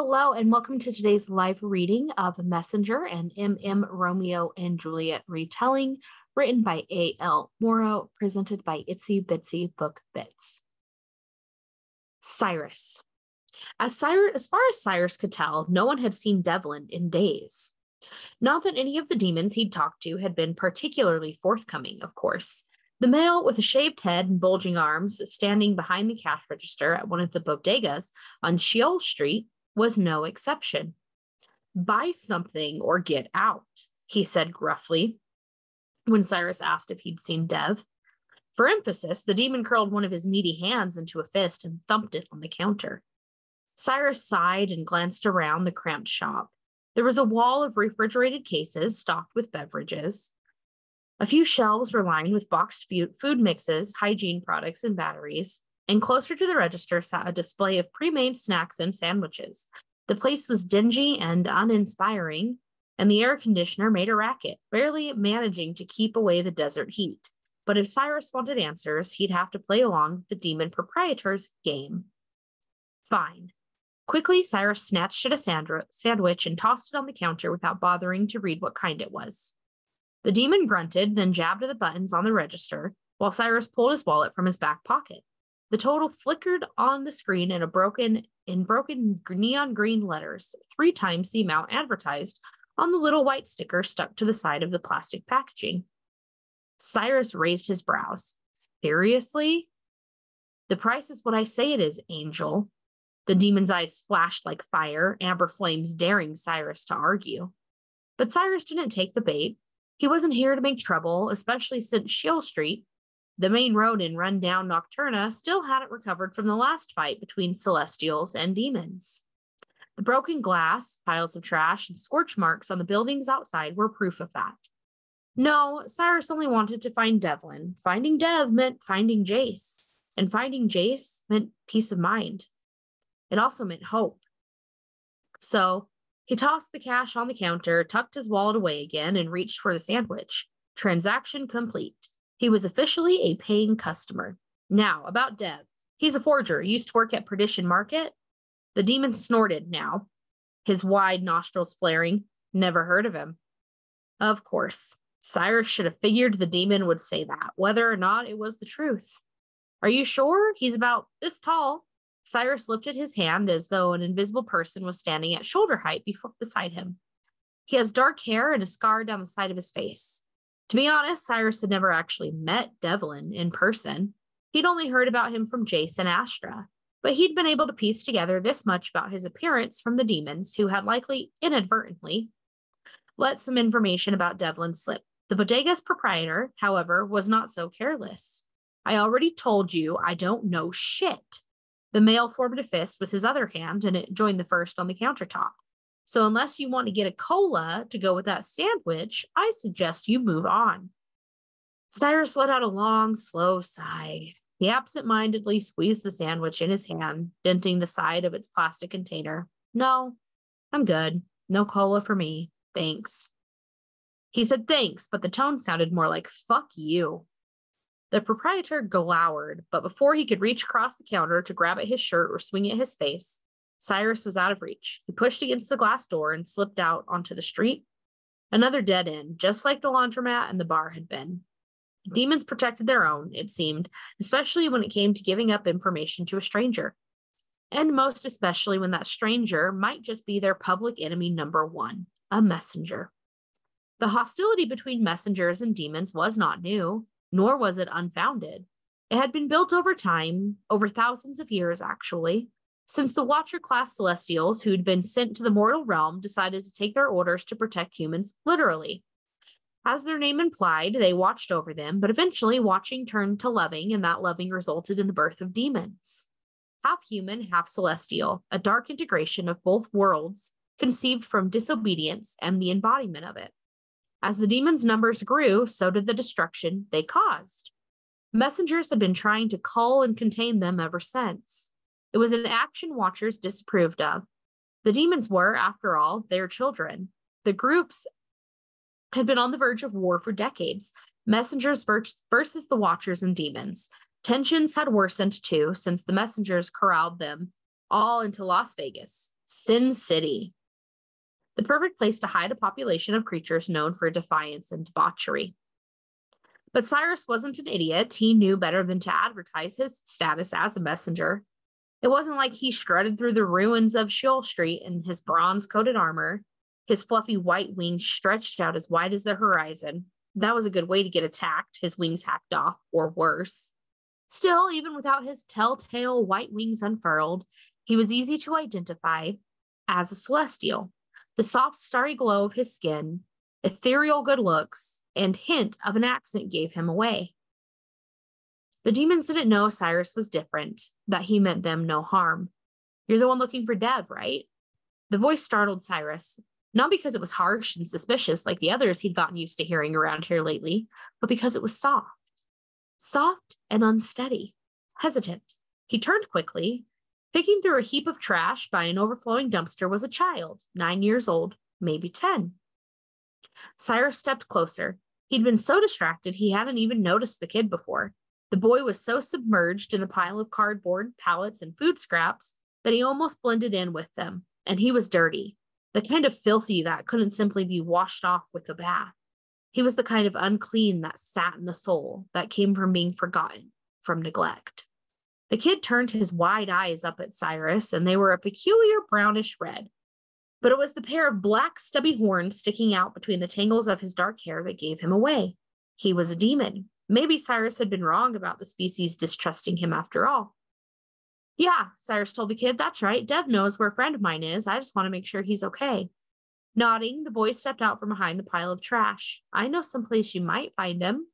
Hello, and welcome to today's live reading of Messenger and MM Romeo and Juliet retelling, written by A.L. Morrow, presented by Itsy Bitsy Book Bits. Cyrus. As, Cyrus. as far as Cyrus could tell, no one had seen Devlin in days. Not that any of the demons he'd talked to had been particularly forthcoming, of course. The male with a shaved head and bulging arms, standing behind the cash register at one of the bodegas on Sheol Street, was no exception. Buy something or get out, he said gruffly when Cyrus asked if he'd seen Dev. For emphasis, the demon curled one of his meaty hands into a fist and thumped it on the counter. Cyrus sighed and glanced around the cramped shop. There was a wall of refrigerated cases stocked with beverages. A few shelves were lined with boxed food mixes, hygiene products, and batteries and closer to the register sat a display of pre made snacks and sandwiches. The place was dingy and uninspiring, and the air conditioner made a racket, barely managing to keep away the desert heat. But if Cyrus wanted answers, he'd have to play along with the demon proprietor's game. Fine. Quickly, Cyrus snatched at a sandra- sandwich and tossed it on the counter without bothering to read what kind it was. The demon grunted, then jabbed at the buttons on the register, while Cyrus pulled his wallet from his back pocket. The total flickered on the screen in a broken in broken neon green letters, three times the amount advertised on the little white sticker stuck to the side of the plastic packaging. Cyrus raised his brows. Seriously? The price is what I say it is, Angel. The demon's eyes flashed like fire, amber flames daring Cyrus to argue. But Cyrus didn't take the bait. He wasn't here to make trouble, especially since Sheol Street the main road in rundown Nocturna still hadn't recovered from the last fight between celestials and demons. The broken glass, piles of trash, and scorch marks on the buildings outside were proof of that. No, Cyrus only wanted to find Devlin. Finding Dev meant finding Jace, and finding Jace meant peace of mind. It also meant hope. So he tossed the cash on the counter, tucked his wallet away again, and reached for the sandwich. Transaction complete. He was officially a paying customer. Now, about Dev. He's a forger, used to work at Perdition Market. The demon snorted now, his wide nostrils flaring. Never heard of him. Of course, Cyrus should have figured the demon would say that, whether or not it was the truth. Are you sure? He's about this tall. Cyrus lifted his hand as though an invisible person was standing at shoulder height before, beside him. He has dark hair and a scar down the side of his face. To be honest, Cyrus had never actually met Devlin in person. He'd only heard about him from Jason Astra, but he'd been able to piece together this much about his appearance from the demons who had likely inadvertently let some information about Devlin slip. The bodega's proprietor, however, was not so careless. I already told you I don't know shit. The male formed a fist with his other hand and it joined the first on the countertop. So, unless you want to get a cola to go with that sandwich, I suggest you move on. Cyrus let out a long, slow sigh. He absent-mindedly squeezed the sandwich in his hand, denting the side of its plastic container. No, I'm good. No cola for me. Thanks. He said thanks, but the tone sounded more like fuck you. The proprietor glowered, but before he could reach across the counter to grab at his shirt or swing at his face, Cyrus was out of reach. He pushed against the glass door and slipped out onto the street. Another dead end, just like the laundromat and the bar had been. Hmm. Demons protected their own, it seemed, especially when it came to giving up information to a stranger. And most especially when that stranger might just be their public enemy number one, a messenger. The hostility between messengers and demons was not new, nor was it unfounded. It had been built over time, over thousands of years, actually, since the Watcher class celestials who'd been sent to the mortal realm decided to take their orders to protect humans literally. As their name implied, they watched over them, but eventually watching turned to loving, and that loving resulted in the birth of demons. Half human, half celestial, a dark integration of both worlds, conceived from disobedience and the embodiment of it. As the demons' numbers grew, so did the destruction they caused. Messengers had been trying to cull and contain them ever since. It was an action watchers disapproved of. The demons were, after all, their children. The groups had been on the verge of war for decades messengers versus the watchers and demons. Tensions had worsened too, since the messengers corralled them all into Las Vegas, Sin City. The perfect place to hide a population of creatures known for defiance and debauchery. But Cyrus wasn't an idiot. He knew better than to advertise his status as a messenger. It wasn't like he strutted through the ruins of Sheol Street in his bronze coated armor, his fluffy white wings stretched out as wide as the horizon. That was a good way to get attacked, his wings hacked off, or worse. Still, even without his telltale white wings unfurled, he was easy to identify as a celestial. The soft, starry glow of his skin, ethereal good looks, and hint of an accent gave him away. The demons didn't know Cyrus was different, that he meant them no harm. You're the one looking for Dev, right? The voice startled Cyrus, not because it was harsh and suspicious like the others he'd gotten used to hearing around here lately, but because it was soft. Soft and unsteady, hesitant. He turned quickly. Picking through a heap of trash by an overflowing dumpster was a child, nine years old, maybe 10. Cyrus stepped closer. He'd been so distracted he hadn't even noticed the kid before. The boy was so submerged in the pile of cardboard, pallets, and food scraps that he almost blended in with them, and he was dirty, the kind of filthy that couldn't simply be washed off with a bath. He was the kind of unclean that sat in the soul, that came from being forgotten, from neglect. The kid turned his wide eyes up at Cyrus, and they were a peculiar brownish red. But it was the pair of black, stubby horns sticking out between the tangles of his dark hair that gave him away. He was a demon, Maybe Cyrus had been wrong about the species distrusting him after all. Yeah, Cyrus told the kid, that's right. Dev knows where a friend of mine is. I just want to make sure he's okay. Nodding, the boy stepped out from behind the pile of trash. I know some place you might find him.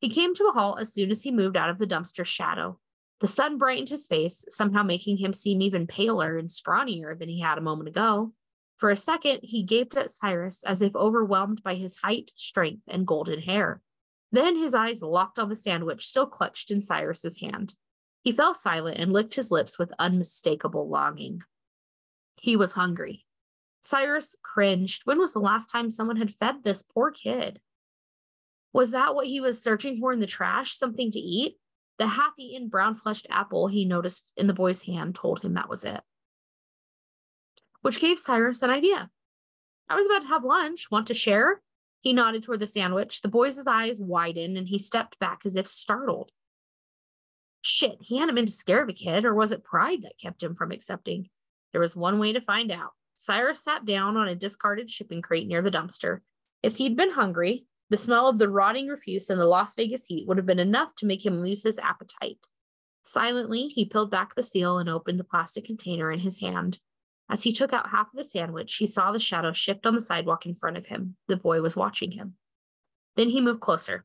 He came to a halt as soon as he moved out of the dumpster's shadow. The sun brightened his face, somehow making him seem even paler and scrawnier than he had a moment ago. For a second, he gaped at Cyrus as if overwhelmed by his height, strength, and golden hair. Then his eyes locked on the sandwich still clutched in Cyrus's hand. He fell silent and licked his lips with unmistakable longing. He was hungry. Cyrus cringed. When was the last time someone had fed this poor kid? Was that what he was searching for in the trash? Something to eat? The half eaten brown fleshed apple he noticed in the boy's hand told him that was it. Which gave Cyrus an idea. I was about to have lunch. Want to share? He nodded toward the sandwich. The boy's eyes widened and he stepped back as if startled. Shit, he hadn't meant to scare the kid, or was it pride that kept him from accepting? There was one way to find out. Cyrus sat down on a discarded shipping crate near the dumpster. If he'd been hungry, the smell of the rotting refuse in the Las Vegas heat would have been enough to make him lose his appetite. Silently, he peeled back the seal and opened the plastic container in his hand. As he took out half of the sandwich, he saw the shadow shift on the sidewalk in front of him. The boy was watching him. Then he moved closer.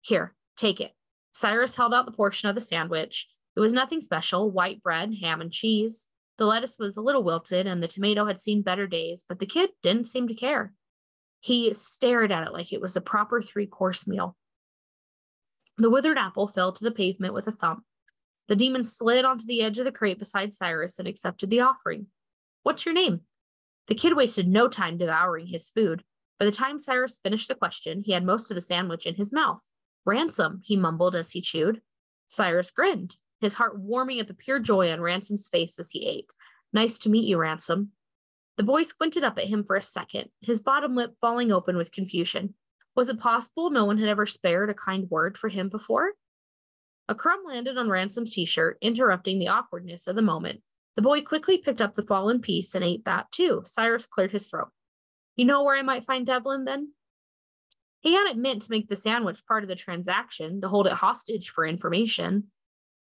Here, take it. Cyrus held out the portion of the sandwich. It was nothing special white bread, ham, and cheese. The lettuce was a little wilted, and the tomato had seen better days, but the kid didn't seem to care. He stared at it like it was a proper three course meal. The withered apple fell to the pavement with a thump. The demon slid onto the edge of the crate beside Cyrus and accepted the offering. What's your name? The kid wasted no time devouring his food. By the time Cyrus finished the question, he had most of the sandwich in his mouth. Ransom, he mumbled as he chewed. Cyrus grinned, his heart warming at the pure joy on Ransom's face as he ate. Nice to meet you, Ransom. The boy squinted up at him for a second, his bottom lip falling open with confusion. Was it possible no one had ever spared a kind word for him before? A crumb landed on Ransom's t shirt, interrupting the awkwardness of the moment. The boy quickly picked up the fallen piece and ate that too. Cyrus cleared his throat. You know where I might find Devlin then? He hadn't meant to make the sandwich part of the transaction, to hold it hostage for information.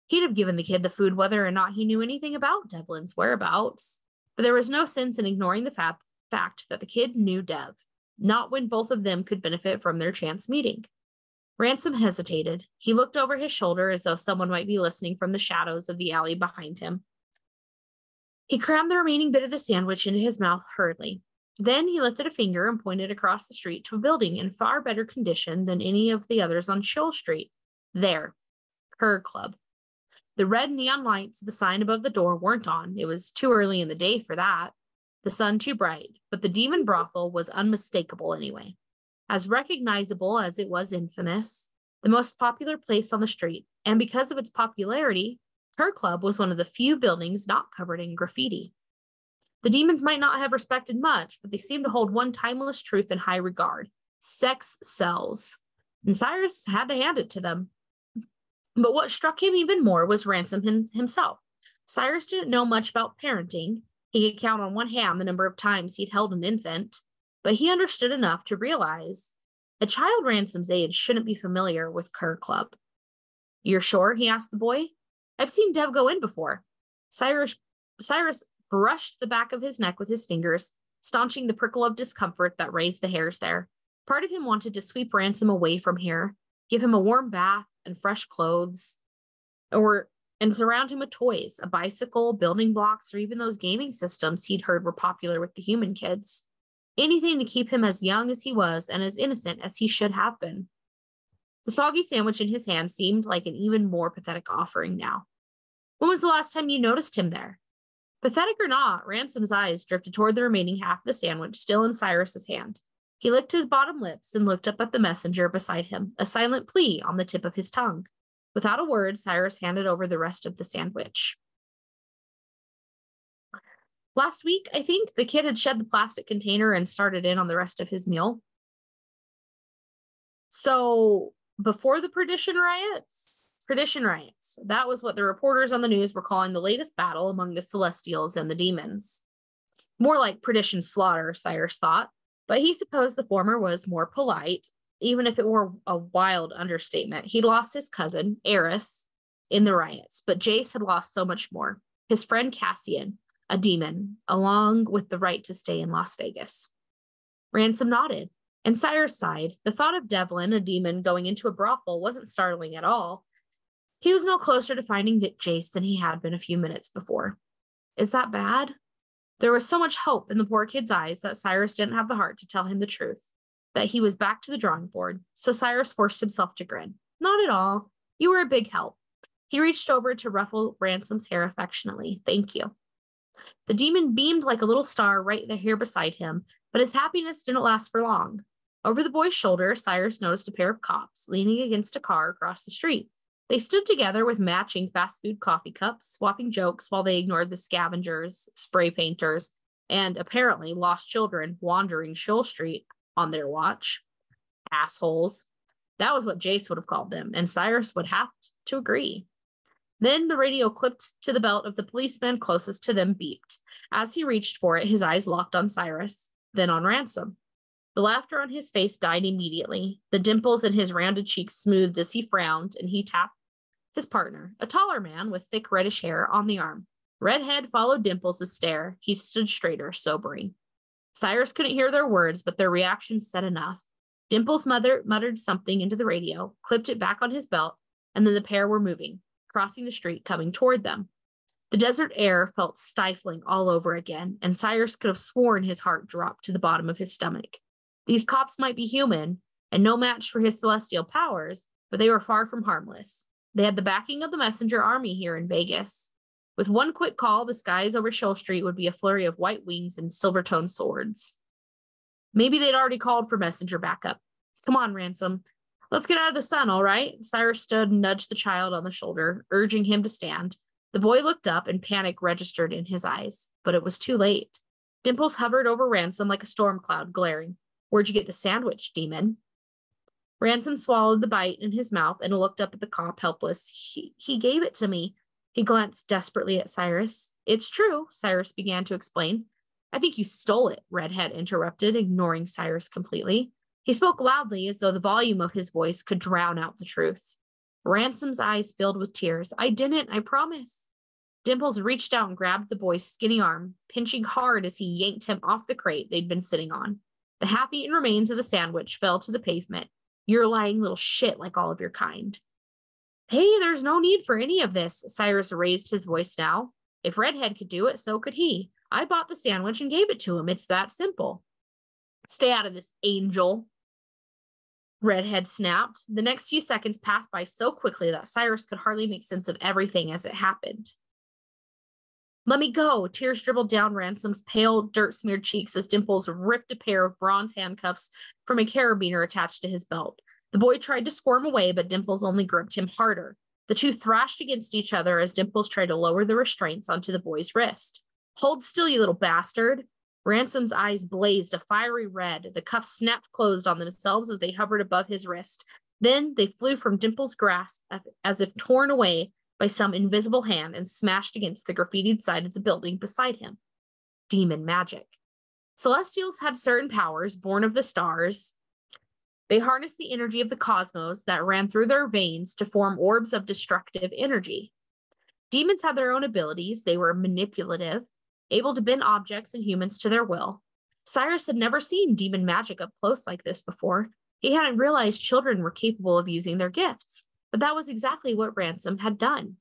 He'd have given the kid the food whether or not he knew anything about Devlin's whereabouts. But there was no sense in ignoring the fact, fact that the kid knew Dev, not when both of them could benefit from their chance meeting. Ransom hesitated. He looked over his shoulder as though someone might be listening from the shadows of the alley behind him. He crammed the remaining bit of the sandwich into his mouth hurriedly. Then he lifted a finger and pointed across the street to a building in far better condition than any of the others on Sheol Street. There, her club. The red neon lights of the sign above the door weren't on. It was too early in the day for that. The sun too bright, but the demon brothel was unmistakable anyway. As recognizable as it was infamous, the most popular place on the street, and because of its popularity, Her club was one of the few buildings not covered in graffiti. The demons might not have respected much, but they seemed to hold one timeless truth in high regard sex sells. And Cyrus had to hand it to them. But what struck him even more was Ransom him, himself. Cyrus didn't know much about parenting. He could count on one hand the number of times he'd held an infant, but he understood enough to realize a child Ransom's age shouldn't be familiar with Kerr Club. You're sure? he asked the boy. I've seen Dev go in before. Cyrus, Cyrus brushed the back of his neck with his fingers, staunching the prickle of discomfort that raised the hairs there. Part of him wanted to sweep Ransom away from here, give him a warm bath and fresh clothes, or and surround him with toys, a bicycle, building blocks, or even those gaming systems he'd heard were popular with the human kids. Anything to keep him as young as he was and as innocent as he should have been. The soggy sandwich in his hand seemed like an even more pathetic offering now. When was the last time you noticed him there? Pathetic or not, Ransom's eyes drifted toward the remaining half of the sandwich still in Cyrus's hand. He licked his bottom lips and looked up at the messenger beside him, a silent plea on the tip of his tongue. Without a word, Cyrus handed over the rest of the sandwich. Last week, I think the kid had shed the plastic container and started in on the rest of his meal. So, before the perdition riots, perdition riots, that was what the reporters on the news were calling the latest battle among the celestials and the demons. More like perdition slaughter, Cyrus thought, but he supposed the former was more polite even if it were a wild understatement. He lost his cousin, Eris, in the riots, but Jace had lost so much more. His friend Cassian, a demon, along with the right to stay in Las Vegas. Ransom nodded, and Cyrus sighed. The thought of Devlin, a demon, going into a brothel wasn't startling at all. He was no closer to finding Jace than he had been a few minutes before. Is that bad? There was so much hope in the poor kid's eyes that Cyrus didn't have the heart to tell him the truth that he was back to the drawing board, so Cyrus forced himself to grin. Not at all. You were a big help. He reached over to ruffle Ransom's hair affectionately. Thank you. The demon beamed like a little star right here beside him, but his happiness didn't last for long. Over the boy's shoulder, Cyrus noticed a pair of cops leaning against a car across the street. They stood together with matching fast food coffee cups, swapping jokes while they ignored the scavengers, spray painters, and apparently lost children wandering Sheol Street on their watch. Assholes. That was what Jace would have called them, and Cyrus would have to agree. Then the radio clipped to the belt of the policeman closest to them beeped. As he reached for it, his eyes locked on Cyrus, then on Ransom. The laughter on his face died immediately. The dimples in his rounded cheeks smoothed as he frowned, and he tapped his partner, a taller man with thick reddish hair, on the arm. Redhead followed Dimples' stare. He stood straighter, sobering. Cyrus couldn't hear their words, but their reaction said enough. Dimple's mother muttered something into the radio, clipped it back on his belt, and then the pair were moving, crossing the street, coming toward them. The desert air felt stifling all over again, and Cyrus could have sworn his heart dropped to the bottom of his stomach. These cops might be human and no match for his celestial powers, but they were far from harmless. They had the backing of the messenger army here in Vegas. With one quick call, the skies over Sheol Street would be a flurry of white wings and silver toned swords. Maybe they'd already called for messenger backup. Come on, Ransom. Let's get out of the sun, all right? Cyrus stood and nudged the child on the shoulder, urging him to stand. The boy looked up and panic registered in his eyes, but it was too late. Dimples hovered over Ransom like a storm cloud, glaring. Where'd you get the sandwich, demon? Ransom swallowed the bite in his mouth and looked up at the cop, helpless. He, he gave it to me. He glanced desperately at Cyrus. It's true, Cyrus began to explain. I think you stole it, Redhead interrupted, ignoring Cyrus completely. He spoke loudly as though the volume of his voice could drown out the truth. Ransom's eyes filled with tears. I didn't, I promise. Dimples reached out and grabbed the boy's skinny arm, pinching hard as he yanked him off the crate they'd been sitting on. The half eaten remains of the sandwich fell to the pavement. You're lying little shit like all of your kind. Hey, there's no need for any of this. Cyrus raised his voice now. If Redhead could do it, so could he. I bought the sandwich and gave it to him. It's that simple. Stay out of this, Angel. Redhead snapped. The next few seconds passed by so quickly that Cyrus could hardly make sense of everything as it happened. Let me go. Tears dribbled down Ransom's pale, dirt smeared cheeks as Dimples ripped a pair of bronze handcuffs from a carabiner attached to his belt. The boy tried to squirm away, but Dimples only gripped him harder. The two thrashed against each other as Dimples tried to lower the restraints onto the boy's wrist. Hold still, you little bastard. Ransom's eyes blazed a fiery red. The cuffs snapped closed on themselves as they hovered above his wrist. Then they flew from Dimple's grasp as if torn away by some invisible hand and smashed against the graffitied side of the building beside him. Demon magic. Celestials had certain powers born of the stars. They harnessed the energy of the cosmos that ran through their veins to form orbs of destructive energy. Demons had their own abilities. They were manipulative, able to bend objects and humans to their will. Cyrus had never seen demon magic up close like this before. He hadn't realized children were capable of using their gifts, but that was exactly what Ransom had done.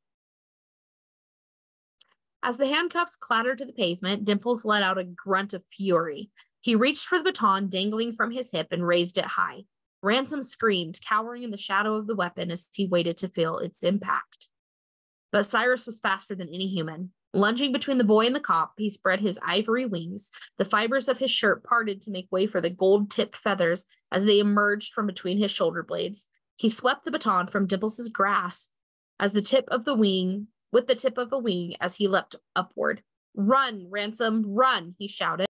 As the handcuffs clattered to the pavement, Dimples let out a grunt of fury. He reached for the baton dangling from his hip and raised it high. Ransom screamed, cowering in the shadow of the weapon as he waited to feel its impact. But Cyrus was faster than any human. Lunging between the boy and the cop, he spread his ivory wings. The fibers of his shirt parted to make way for the gold tipped feathers as they emerged from between his shoulder blades. He swept the baton from Dimples's grasp as the tip of the wing, with the tip of a wing as he leapt upward. Run, Ransom, run, he shouted.